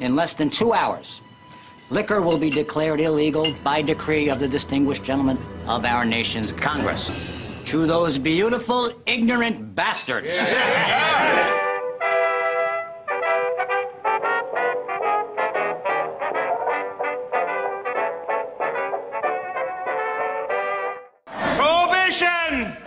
In less than two hours, liquor will be declared illegal by decree of the distinguished gentlemen of our nation's Congress. To those beautiful, ignorant bastards. Prohibition!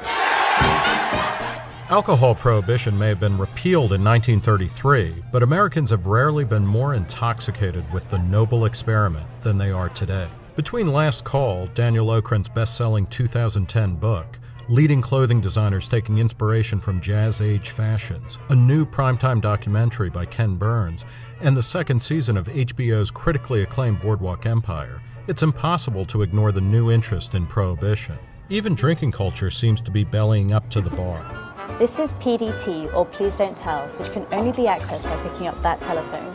Alcohol prohibition may have been repealed in 1933, but Americans have rarely been more intoxicated with the noble experiment than they are today. Between Last Call, Daniel Okrent's best selling 2010 book, leading clothing designers taking inspiration from jazz age fashions, a new primetime documentary by Ken Burns, and the second season of HBO's critically acclaimed Boardwalk Empire, it's impossible to ignore the new interest in prohibition. Even drinking culture seems to be bellying up to the bar. This is PDT, or Please Don't Tell, which can only be accessed by picking up that telephone.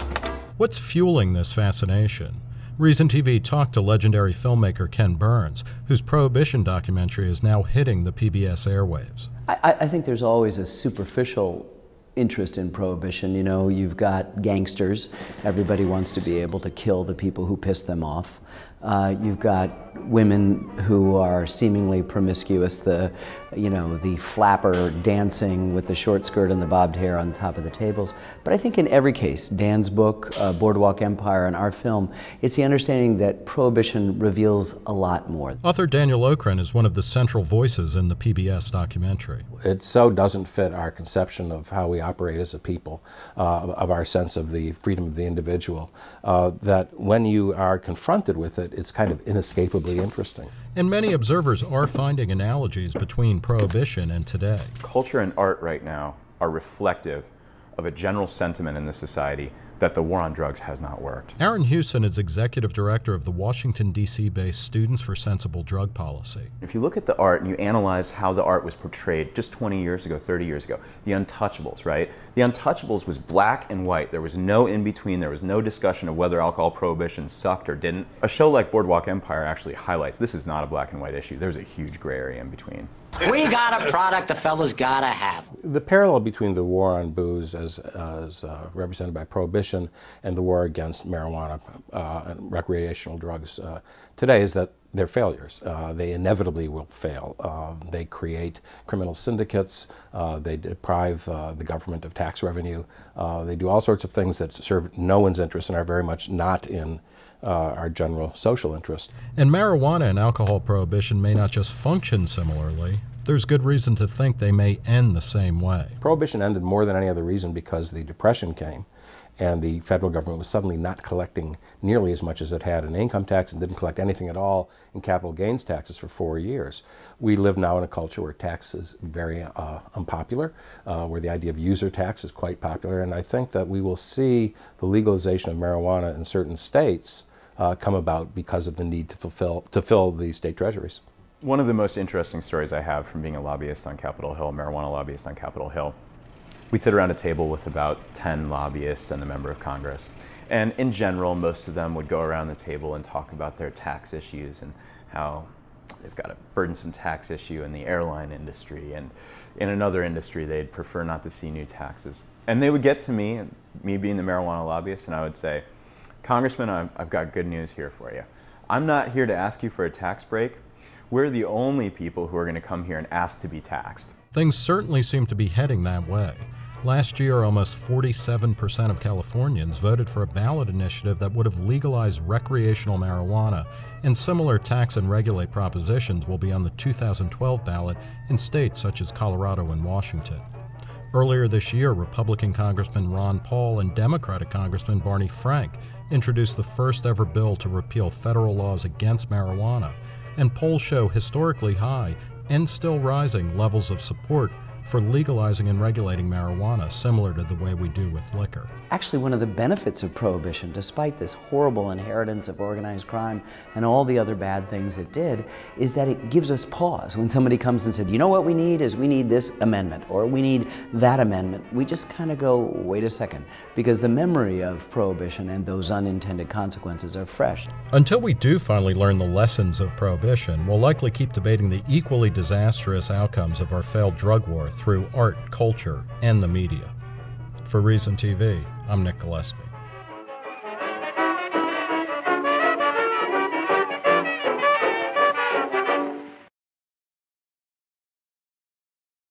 What's fueling this fascination? Reason TV talked to legendary filmmaker Ken Burns, whose Prohibition documentary is now hitting the PBS airwaves. I, I think there's always a superficial interest in prohibition. You know, you've got gangsters. Everybody wants to be able to kill the people who piss them off. Uh, you've got women who are seemingly promiscuous, the, you know, the flapper dancing with the short skirt and the bobbed hair on top of the tables. But I think in every case, Dan's book, uh, Boardwalk Empire, and our film, it's the understanding that prohibition reveals a lot more. Author Daniel Okrent is one of the central voices in the PBS documentary. It so doesn't fit our conception of how we operate as a people, uh, of our sense of the freedom of the individual, uh, that when you are confronted with it, it's kind of inescapably interesting. And many observers are finding analogies between Prohibition and today. Culture and art right now are reflective of a general sentiment in the society that the war on drugs has not worked. Aaron Houston is executive director of the Washington, D.C. based Students for Sensible Drug Policy. If you look at the art and you analyze how the art was portrayed just 20 years ago, 30 years ago, The Untouchables, right? The Untouchables was black and white. There was no in between. There was no discussion of whether alcohol prohibition sucked or didn't. A show like Boardwalk Empire actually highlights this is not a black and white issue. There's a huge gray area in between. We got a product the fellas gotta have. The parallel between the war on booze, as, as uh, represented by prohibition, and the war against marijuana uh, and recreational drugs uh, today is that they're failures. Uh, they inevitably will fail. Um, they create criminal syndicates. Uh, they deprive uh, the government of tax revenue. they do all sorts of things that serve no one's interest and are very much not in uh, our general social interest. And marijuana and alcohol prohibition may not just function similarly. There's good reason to think they may end the same way. Prohibition ended more than any other reason because the Depression came and the federal government was suddenly not collecting nearly as much as it had in income tax and didn't collect anything at all in capital gains taxes for four years. We live now in a culture where tax is very uh, unpopular, uh, where the idea of user tax is quite popular, and I think that we will see the legalization of marijuana in certain states uh, come about because of the need to fulfill to fill the state treasuries. One of the most interesting stories I have from being a lobbyist on Capitol Hill, marijuana lobbyist on Capitol Hill, we'd sit around a table with about 10 lobbyists and a member of Congress. And in general, most of them would go around the table and talk about their tax issues and how they've got a burdensome tax issue in the airline industry. And in another industry, they'd prefer not to see new taxes. And they would get to me, and me being the marijuana lobbyist, and I would say, Congressman, I've got good news here for you. I'm not here to ask you for a tax break. We're the only people who are going to come here and ask to be taxed. Things certainly seem to be heading that way. Last year, almost 47% of Californians voted for a ballot initiative that would have legalized recreational marijuana, and similar tax and regulate propositions will be on the 2012 ballot in states such as Colorado and Washington. Earlier this year, Republican Congressman Ron Paul and Democratic Congressman Barney Frank introduced the first ever bill to repeal federal laws against marijuana, and polls show historically high and still rising levels of support for legalizing and regulating marijuana, similar to the way we do with liquor. Actually, one of the benefits of prohibition, despite this horrible inheritance of organized crime and all the other bad things it did, is that it gives us pause. When somebody comes and said, you know what we need is we need this amendment or we need that amendment, we just kind of go, wait a second, because the memory of prohibition and those unintended consequences are fresh. Until we do finally learn the lessons of prohibition, we'll likely keep debating the equally disastrous outcomes of our failed drug war through art, culture, and the media. For Reason TV, I'm Nick Gillespie.